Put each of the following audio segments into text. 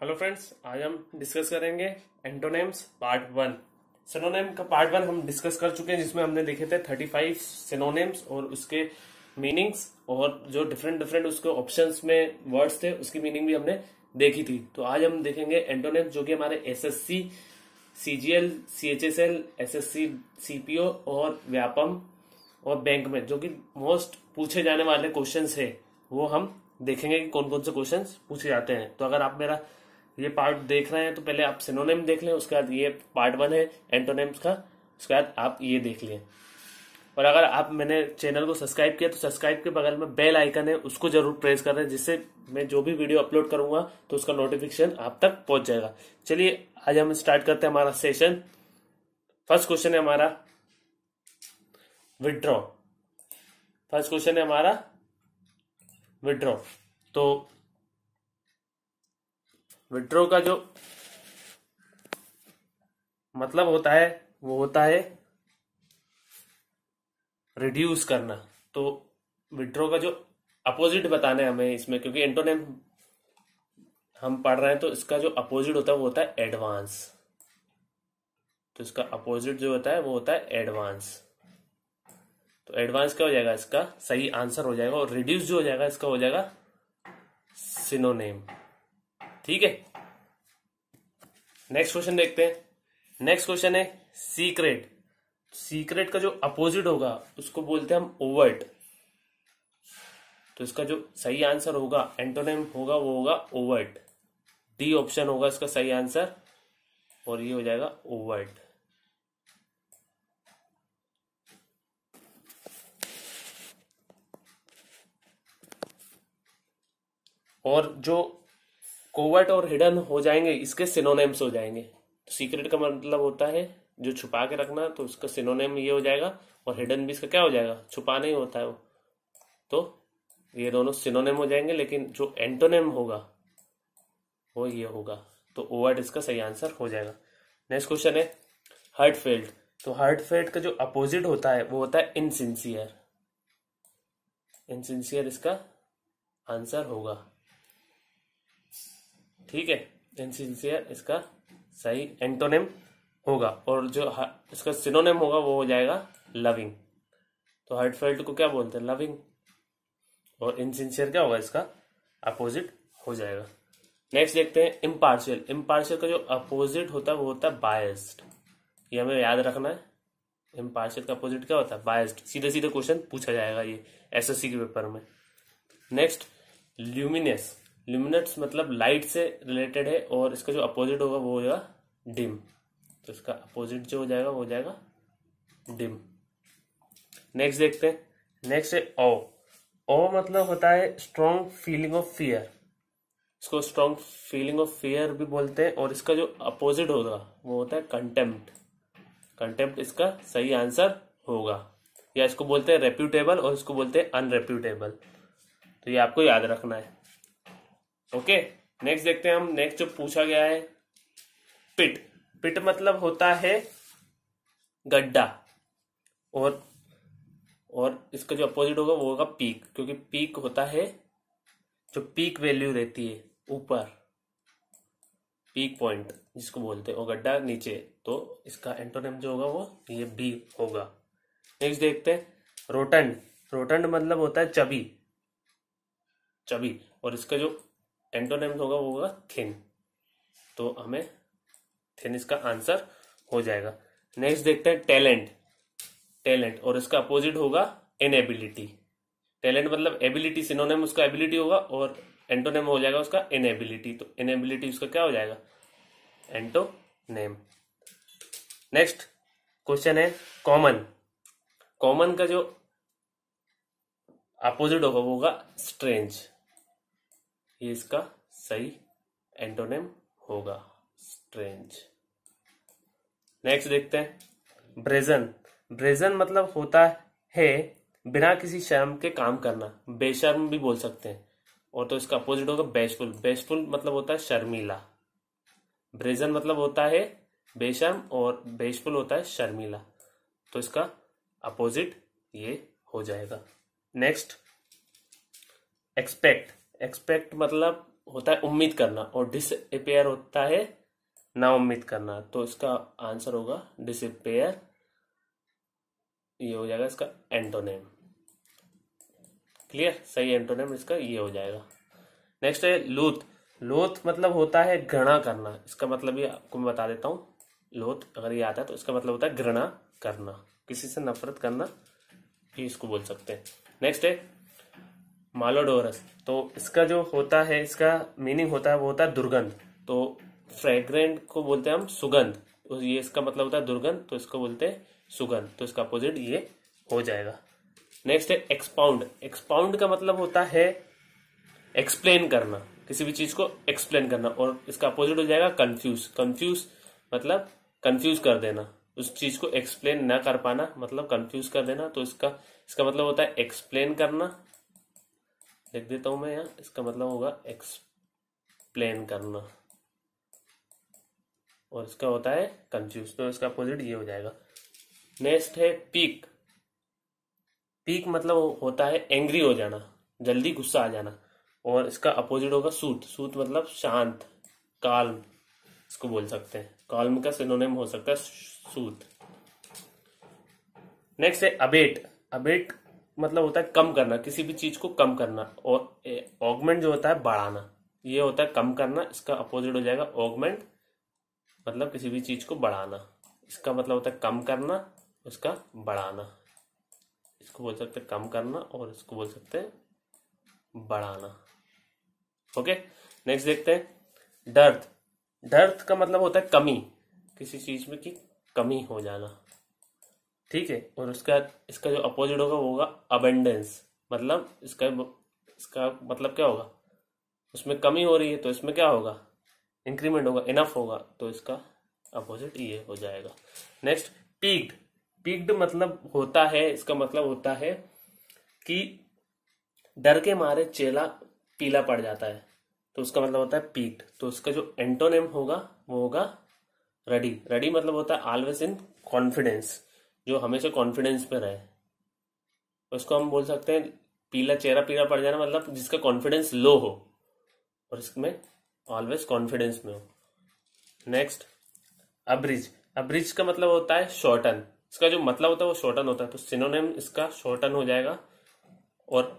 Hello friends आज हम discuss करेंगे एंटोनेम्स पार्ट वन सिनोनेम का पार्ट वन हम डिस्कस कर चुके हैं, जिसमें हमने देखे थे थर्टी फाइव सिनोनेम्स और उसके मीनिंग्स और जो डिफरेंट डिफरेंट उसके ऑप्शंस में वर्ड्स थे, उसकी मीनिंग भी हमने देखी थी। तो आज हम देखेंगे एंटोनेम्स जो कि हमारे S S C C G L C H S L S S C CHSL SSC CPO और व्यापम और बैंक में, जो कि मोस्ट पूछे जाने वाले क्वेश्चन है। वो हम देखेंगे कि कौन कौन से क्वेश्चन पूछे जाते हैं। तो अगर आप मेरा ये पार्ट देख रहे हैं तो पहले आप सिनोनेम देख लें, उसके बाद ये पार्ट वन है एंटोनेम्स का, उसके बाद आप ये देख लें। और अगर आप, मैंने चैनल को सब्सक्राइब किया तो सब्सक्राइब के बगल में बेल आइकन है, उसको ज़रूर प्रेस कर दें, जिससे मैं जो भी वीडियो अपलोड करूँगा तो उसका नोटिफिकेशन आप तक पहुँच जाएगा। चलिए, आज हम स्टार्ट करते हैं हमारा सेशन फ़र्स्ट क्वेश्चन है हमारा विड्रॉ फ़र्स्ट क्वेश्चन है हमारा विड्रॉ तो विड्रॉ का जो मतलब होता है, वो होता है रिड्यूस करना। तो विड्रो का जो अपोजिट बताना है हमें इसमें, क्योंकि एंटोनेम हम पढ़ रहे हैं तो इसका जो अपोजिट होता है, वो होता है एडवांस तो इसका अपोजिट जो होता है, वो होता है एडवांस तो एडवांस क्या हो जाएगा इसका? सही आंसर हो जाएगा और रिड्यूस जो हो जाएगा, इसका हो जाएगा सिनोनेम ठीक है? नेक्स्ट क्वेश्चन देखते हैं। नेक्स्ट क्वेश्चन है सीक्रेट सीक्रेट का जो अपोजिट होगा, उसको बोलते हैं हम ओवर्ट तो इसका जो सही आंसर होगा एंटोनेम होगा, वो होगा ओवर्ट डी ऑप्शन होगा इसका सही आंसर और ये हो जाएगा ओवर्ट और जो कोवर्ट और हिडन हो जाएँगे, इसके सिनोनेम्स हो जाएँगे। तो सीक्रेट का मतलब होता है जो छुपा के रखना तो उसका सिनोनेम ये हो जाएगा और हिडन भी इसका क्या हो जाएगा? छुपा नहीं होता है वो। तो ये दोनों सिनोनेम हो जाएँगे, लेकिन जो एंटोनेम होगा, वो ये होगा। तो ओवर्ट इसका सही आंसर हो जाएगा। नेक्स्ट क्वेश्चन है हार्ट फेल्ड तो हार्ट फेल्ड का जो अपोजिट होता है, वो होता है इनसिंसियर इनसिंसियर इसका आंसर होगा। ठीक है इनसिंसियर इसका सही एंटोनेम होगा और जो इसका सिनोनेम होगा वो हो जाएगा लविंग तो हार्टफेल्ट को क्या बोलते हैं? लविंग और इनसिंसियर क्या होगा इसका? अपोजिट हो जाएगा. नेक्स्ट देखते हैं इम्पार्शियल इम्पार्शियल का जो अपोजिट होता है, वो होता है बायस्ड ये हमें याद रखना है। इम्पार्शियल का अपोजिट क्या होता है? बायस्ड सीधे सीधे क्वेश्चन पूछा जाएगा ये एसएससी के पेपर में. नेक्स्ट ल्यूमिनियस ल्यूमिनेट्स मतलब लाइट से रिलेटेड है और इसका जो अपोजिट होगा वो हो जाएगा डिम तो इसका अपोजिट जो हो जाएगा, वो हो जाएगा डिम नेक्स्ट देखते हैं. नेक्स्ट है ओ ओ मतलब होता है स्ट्रॉन्ग फीलिंग ऑफ़ फियर इसको स्ट्रॉन्ग फीलिंग ऑफ़ फियर भी बोलते हैं और इसका जो अपोजिट होगा, वो होता है कंटेम्प्ट कंटेम्प्ट इसका सही आंसर होगा. या इसको बोलते हैं रेप्यूटेबल और इसको बोलते हैं अनरेप्यूटेबल तो ये आपको याद रखना है. ओके नेक्स्ट देखते हैं हम। नेक्स्ट जो पूछा गया है, पिट। पिट मतलब होता है गड्ढा। और और इसका जो अपोजिट होगा, वो होगा पीक क्योंकि पीक होता है, जो पीक वैल्यू रहती है, ऊपर। पीक पॉइंट जिसको बोलते हैं। और गड्ढा नीचे। तो इसका एंटोनेम जो होगा, वो ये बी होगा। नेक्स्ट देखते हैं। रोटंड रोटंड मतलब होता है चबी। चबी। और इसका जो एंटोनेम होगा, वो होगा थिन तो हमें थिन इसका आंसर हो जाएगा। नेक्स्ट देखते हैं टैलेंट टैलेंट और इसका अपोजिट होगा इनएबिलिटी टैलेंट मतलब एबिलिटी सिनोनेम उसका एबिलिटी होगा और एंटोनेम हो जाएगा उसका इनएबिलिटी तो इनएबिलिटी उसका क्या हो जाएगा? एंटोनेम नेक्स्ट क्वेश्चन है कॉमन कॉमन का जो अपोजिट होगा, वो होगा स्ट्रेंज ये इसका सही एंटोनेम होगा। स्ट्रेंज नेक्स्ट देखते हैं। ब्रेजन ब्रेजन मतलब होता है बिना किसी शर्म के काम करना। बेशर्म भी बोल सकते हैं। और तो इसका अपोजिट होगा बेशफुल बेशफुल मतलब होता है शर्मीला। ब्रेजन मतलब होता है बेशर्म और बेशफुल होता है शर्मीला। तो इसका अपोजिट ये हो जाएगा। नेक्स्ट एक्सपेक्ट एक्सपेक्ट मतलब होता है उम्मीद करना और डिसअपेयर होता है ना उम्मीद करना। तो इसका आंसर होगा डिसअपेयर ये हो जाएगा इसका एंटोनेम क्लियर सही एंटोनेम इसका ये हो जाएगा। नेक्स्ट है लूथ लोथ मतलब होता है घृणा करना। इसका मतलब ये आपको मैं बता देता हूँ। लोथ अगर ये आता है तो इसका मतलब होता है घृणा करना। किसी से नफरत करना भी इसको बोल सकते हैं। नेक्स्ट है मालोडोरस। तो इसका जो होता है, इसका मीनिंग होता है, वो होता है दुर्गंध। तो फ्रेग्रेंट को बोलते हैं हम सुगंध। तो ये इसका मतलब होता है दुर्गंध तो इसको बोलते हैं सुगंध। तो इसका अपोजिट ये हो जाएगा। नेक्स्ट है एक्सपाउंड एक्सपाउंड का मतलब होता है एक्सप्लेन करना। किसी भी चीज़ को एक्सप्लेन करना। और इसका अपोजिट हो जाएगा कंफ्यूज कंफ्यूज मतलब कंफ्यूज कर देना। उस चीज़ को एक्सप्लेन ना कर पाना मतलब कंफ्यूज कर देना। तो इसका इसका मतलब होता है एक्सप्लेन करना। लिख देता हूँ मैं यहाँ। इसका मतलब होगा एक्सप्लेन करना। और इसका होता है कंफ्यूज तो इसका अपोजिट ये हो जाएगा। नेक्स्ट है पीक पीक मतलब होता है एंग्री हो जाना। जल्दी गुस्सा आ जाना। और इसका अपोजिट होगा सूत सूत मतलब शांत काल्म इसको बोल सकते हैं। काल्म का सिनोनिम हो सकता है सूत नेक्स्ट है अबेट अबेट मतलब होता है कम करना, किसी भी चीज़ को कम करना और ऑगमेंट जो होता है बढ़ाना। ये होता है कम करना, इसका अपोजिट हो जाएगा ऑगमेंट मतलब किसी भी चीज़ को बढ़ाना। इसका मतलब होता है कम करना, उसका बढ़ाना। इसको बोल सकते हैं कम करना और इसको बोल सकते हैं बढ़ाना। ओके? नेक्स्ट देखते हैं। डर्थ। डर्थ का मतलब होता है कमी, किसी चीज़ में की कमी हो जाना। ठीक है? और उसका, इसका जो अपोजिट होगा, वो होगा अबेंडेंस मतलब इसका इसका मतलब क्या होगा? उसमें कमी हो रही है तो इसमें क्या होगा? इंक्रीमेंट होगा इनफ होगा तो इसका अपोजिट ये हो जाएगा. नेक्स्ट पीक्ड पीक्ड मतलब होता है, इसका मतलब होता है कि डर के मारे चेला पीला पड़ जाता है तो उसका मतलब होता है पीक्ड तो उसका जो एंटोनेम होगा, वो होगा रेडी. रेडी मतलब होता है ऑलवेज इन कॉन्फिडेंस जो हमेशा कॉन्फिडेंस पे रहे। उसको हम बोल सकते हैं, पीला चेहरा पीला पड़ जाना मतलब जिसका कॉन्फिडेंस लो हो, और इसमें ऑलवेज कॉन्फिडेंस में हो। नेक्स्ट अब्रिज अब्रिज का मतलब होता है शॉर्टन इसका जो मतलब होता है वो शॉर्टन होता है तो सिनोनेम इसका शॉर्टन हो जाएगा, और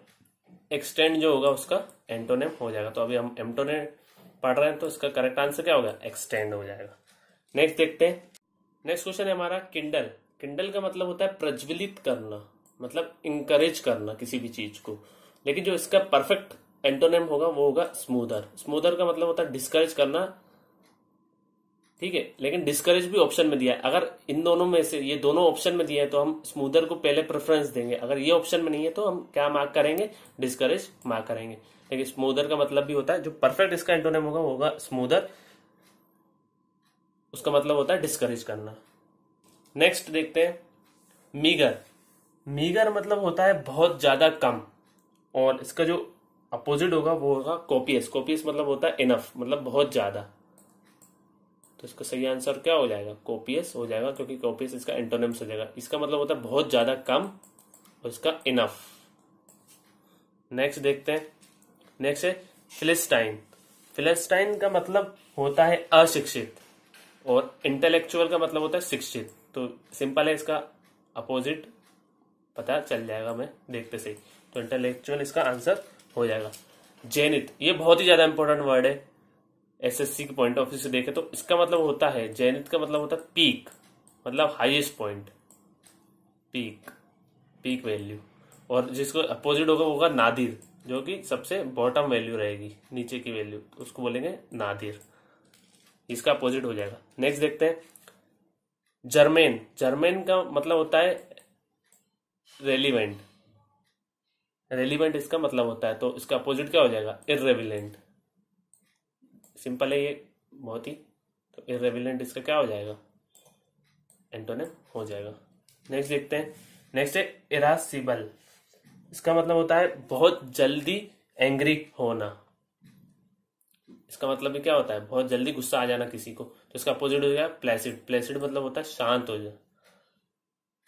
एक्सटेंड जो होगा उसका एंटोनेम हो जाएगा। तो अभी हम एंटोनेम पढ़ रहे हैं तो इसका करेक्ट आंसर क्या होगा? एक्सटेंड हो जाएगा। नेक्स्ट देखते हैं। नेक्स्ट क्वेश्चन है हमारा किंडल किंडल का मतलब होता है प्रज्वलित करना मतलब इंकरेज करना किसी भी चीज़ को। लेकिन जो इसका परफेक्ट एंटोनेम होगा, वो होगा स्मूदर स्मूदर का मतलब होता है डिस्करेज करना। ठीक है? लेकिन डिस्करेज भी ऑप्शन में दिया है। अगर इन दोनों में से, ये दोनों ऑप्शन में दिया है तो हम स्मूदर को पहले प्रेफरेंस देंगे। अगर ये ऑप्शन में नहीं है तो हम क्या मार्क करेंगे? डिस्करेज मार्क करेंगे। लेकिन स्मूदर का मतलब भी होता है, जो परफेक्ट इसका एंटोनेम होगा, वो होगा स्मूदर उसका मतलब होता है डिस्करेज करना। नेक्स्ट देखते हैं. मीगर मीगर मतलब होता है बहुत ज़्यादा कम. और इसका जो अपोजिट होगा, वो होगा कॉपियस कॉपियस मतलब होता है इनफ मतलब बहुत ज़्यादा. तो इसका सही आंसर क्या हो जाएगा? कोपियस हो जाएगा, क्योंकि कोपियस इसका एंटोनिम्स हो जाएगा. इसका मतलब होता है बहुत ज़्यादा कम और इसका इनफ नेक्स्ट देखते हैं. नेक्स्ट है फिलिस्टाइन फिलिस्टाइन का मतलब होता है अशिक्षित और इंटेलेक्चुअल का मतलब होता है शिक्षित. तो सिंपल है इसका, अपोजिट, पता चल जाएगा मैं देखते सही। तो इंटेलेक्चुअल इसका आंसर हो जाएगा। जैनित ये बहुत ही ज़्यादा इंपॉर्टेंट वर्ड है। एसएससी के पॉइंट ऑफ़ व्यू से देखें तो इसका मतलब होता है जैनित का मतलब होता है पीक मतलब highest point peak peak value और जिसको अपोजिट होगा, वो होगा नादिर, जो कि सबसे बॉटम वैल्यू रहेगी, नीचे की वैल्यू उसको बोलेंगे नादिर। इसका अपोजिट हो जाएगा। नेक्स्ट देखते हैं। जर्मेन जर्मेन का मतलब होता है रेलिवेंट रेलिवेंट इसका मतलब होता है तो इसका अपोजिट क्या हो जाएगा? इरेविलेंट सिंपल है ये, बहुत ही। तो इरेविलेंट इसका क्या हो जाएगा? एंटोनिम हो जाएगा। नेक्स्ट देखते हैं। नेक्स्ट है इरासिबल इसका मतलब होता है बहुत जल्दी एंग्री होना। इसका मतलब क्या होता है? बहुत जल्दी गुस्सा आ जाना किसी को। तो इसका अपोजिट हो गया प्लेसिड प्लेसिड मतलब होता है शांत हो जाए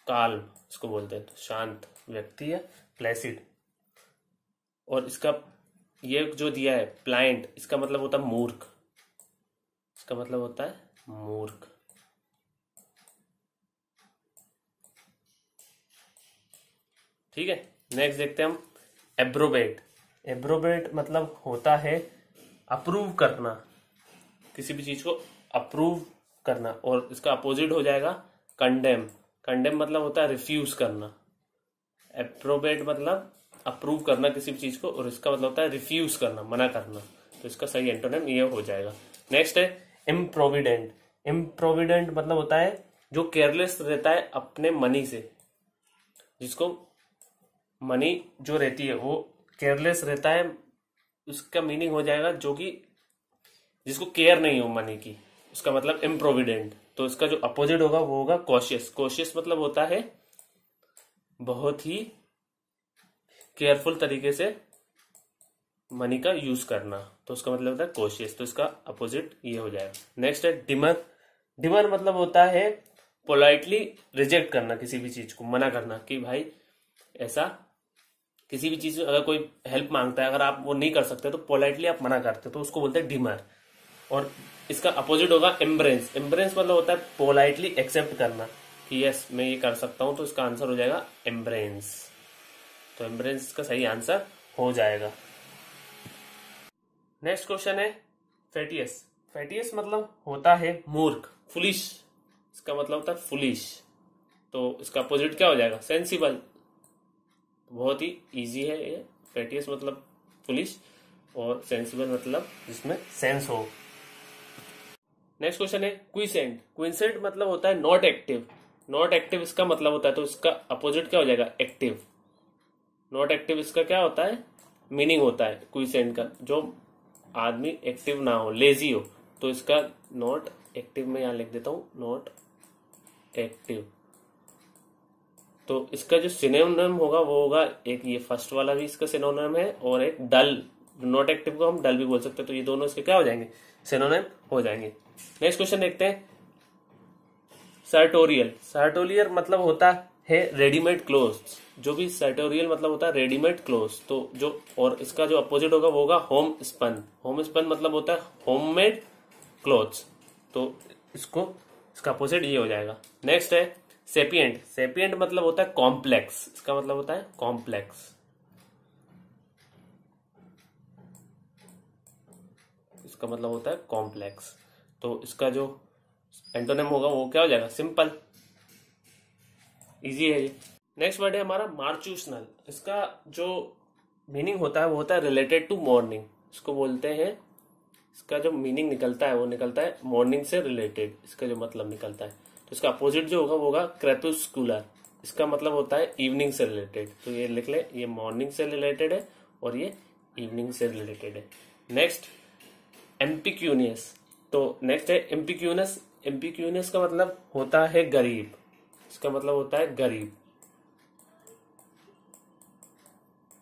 काल इसको बोलते हैं। तो शांत व्यक्ति है प्लेसिड और इसका, ये जो दिया है प्लाइंट इसका मतलब होता है मूर्ख। इसका मतलब होता है मूर्ख। ठीक है? नेक्स्ट देखते हैं हम। एब्रोबेट एब्रोबेट मतलब होता है अप्रूव करना। किसी भी चीज़ को अप्रूव करना और इसका अपोजिट हो जाएगा कंडेम कंडेम मतलब होता है रिफ्यूज करना। एप्रोबेट मतलब अप्रूव करना किसी भी चीज़ को और इसका मतलब होता है रिफ्यूज करना, मना करना। तो इसका सही एंटोनेम ये हो जाएगा। नेक्स्ट है इम्प्रोविडेंट इम्प्रोविडेंट मतलब होता है जो केयरलेस रहता है अपने मनी से। जिसको मनी जो रहती है, वो केयरलेस रहता है उसका मीनिंग हो जाएगा जो कि जिसको केयर नहीं हो मनी की। उसका मतलब इम्प्रोविडेंट तो इसका जो अपोजिट होगा, वो होगा कॉशियस कॉशियस मतलब होता है बहुत ही केयरफुल तरीके से मनी का यूज़ करना। तो उसका मतलब होता है कोशियस तो इसका अपोजिट ये हो जाएगा। नेक्स्ट है डिमर डिमर मतलब होता है पोलाइटली रिजेक्ट करना किसी भी चीज़ को, मना करना कि भाई ऐसा किसी भी चीज़ अगर कोई हेल्प माँगता है, अगर आप वो नहीं कर सकते तो पोलाइटली आप मना करते तो उसको बोलते हैं डिमर और इसका अपोजिट होगा एम्ब्रेंस एम्ब्रेंस मतलब होता है पोलाइटली एक्सेप्ट करना कि यस मैं ये कर सकता हूँ तो इसका आंसर हो जाएगा एम्ब्रेंस तो एम्ब्रेंस का सही आंसर हो जाएगा. नेक्स्ट क्वेश्चन है फैटियस फैटियस मतलब होता है मूर्ख फुलिश इसका मतलब होता है फुलिश तो इसका अपोजिट क्या हो जाएगा? सेंसिबल बहुत ही इजी है ये। फैटियस मतलब फुलिश और सेंसिबल मतलब जिसमें सेंस हो। नेक्स्ट क्वेश्चन है क्विसेंट क्विसेंट मतलब होता है नॉट एक्टिव नॉट एक्टिव इसका मतलब होता है तो इसका अपोजिट क्या हो जाएगा? एक्टिव नॉट एक्टिव इसका क्या होता है? मीनिंग होता है क्विसेंट का। जो आदमी एक्टिव ना हो लेजी हो तो इसका नॉट एक्टिव में यहाँ लिख देता हूँ नॉट एक्टिव तो इसका जो सिनोनिम होगा, वो होगा एक ये फ़र्स्ट वाला भी इसका सिनोनिम है और एक डल नॉट एक्टिव को हम डल भी बोल सकते हैं। तो ये दोनों इसके क्या हो जाएँगे? सिनोनिम हो जाएँगे। नेक्स्ट क्वेश्चन देखते हैं। सर्टोरियल सर्टोरियल मतलब होता है रेडीमेड क्लोथ जो भी सर्टोरियल मतलब होता है रेडीमेड क्लोथ तो जो और इसका जो अपोजिट होगा, वो होगा होम स्पन होम स्पन मतलब होता है होममेड क्लोथ्स तो इसको, इसका अपोजिट ये हो जाएगा। नेक्स्ट है। सेपियंट सेपियंट मतलब होता है कॉम्प्लेक्स, इसका मतलब होता है कॉम्प्लेक्स। इसका मतलब होता है कॉम्प्लेक्स। तो इसका जो एंटोनेम होगा वो क्या हो जाएगा? सिंपल। इजी है ये। नेक्स्ट वर्ड है हमारा मार्चूशनल। इसका जो मीनिंग होता है वो होता है रिलेटेड टू मॉर्निंग इसको बोलते हैं, इसका जो मीनिंग निकलता है वो निकलता है मॉर्निंग से रिलेटेड इसका जो मतलब निकलता है। इसका अपोजिट जो होगा, वो होगा क्रेपुस्कुलर इसका मतलब होता है इवनिंग से रिलेटेड तो ये लिख ले, ये मॉर्निंग से रिलेटेड है और ये इवनिंग से रिलेटेड है. नेक्स्ट एम्पिक्यूनियस तो नेक्स्ट है एम्पिक्यूनस एम्पिक्यूनस का मतलब होता है गरीब. इसका मतलब होता है गरीब.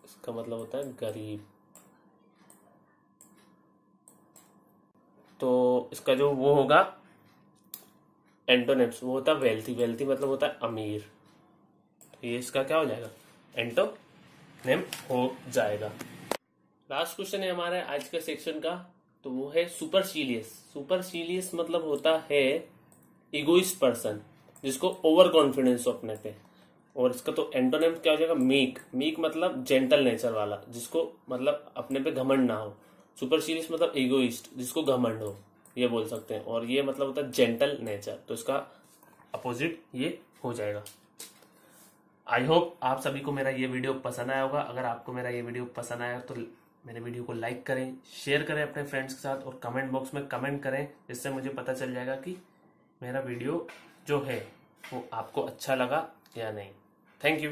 इसका मतलब होता है गरीब. तो इसका जो वो होगा एंटोनेम्स वो होता है वेल्थी वेल्थी मतलब होता है अमीर। तो ये इसका क्या हो जाएगा? एंटोनेम हो जाएगा। लास्ट क्वेश्चन है हमारे आज के सेक्शन का तो वो है सुपरसीलियस सुपरसीलियस मतलब होता है इगोइस्ट पर्सन जिसको ओवर कॉन्फिडेंस हो। अपने पे और इसका तो एंटोनेम क्या हो जाएगा? मीक मीक मतलब जेंटल नेचर वाला, जिसको मतलब अपने पे घमंड ना हो। सुपरसीलियस मतलब इगोइस्ट जिसको घमंड हो। ये बोल सकते हैं। और ये मतलब होता है जेंटल नेचर तो इसका अपोजिट ये हो जाएगा। आई होप आप सभी को मेरा ये वीडियो पसंद आया होगा। अगर आपको मेरा ये वीडियो पसंद आया तो मेरे वीडियो को लाइक करें शेयर करें अपने फ्रेंड्स के साथ और कमेंट बॉक्स में कमेंट करें, जिससे मुझे पता चल जाएगा कि मेरा वीडियो जो है वो आपको अच्छा लगा या नहीं। Thank you